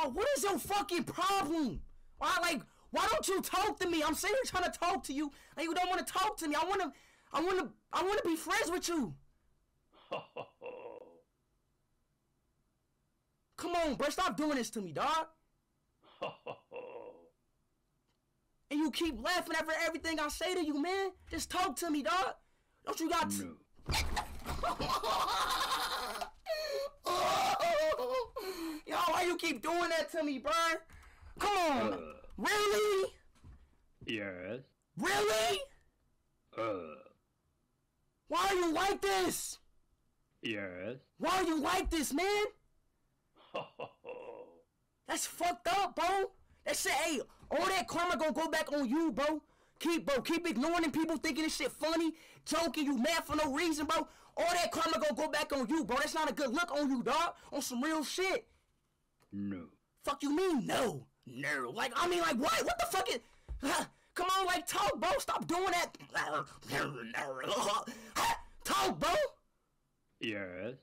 Bro, what is your fucking problem? Why, like, why don't you talk to me? I'm sitting here trying to talk to you, and you don't want to talk to me. I want to, I want to, I want to be friends with you. Come on, bro, stop doing this to me, dog. and you keep laughing after everything I say to you, man. Just talk to me, dog. Don't you got? no. Why you keep doing that to me, bro? Come on, Uh. really, Yes. really? Uh. Why are you like this? Yes. Why are you like this, man? That's fucked up, bro. That shit, hey, all that karma gonna go back on you, bro. Keep, bro, keep ignoring them people thinking this shit funny, joking, you mad for no reason, bro. All that karma gonna go back on you, bro. That's not a good look on you, dog. On some real shit. No. Fuck you mean no? No. Like, I mean, like, what? What the fuck is... Come on, like, talk, bro. Stop doing that. talk, bro. Yes.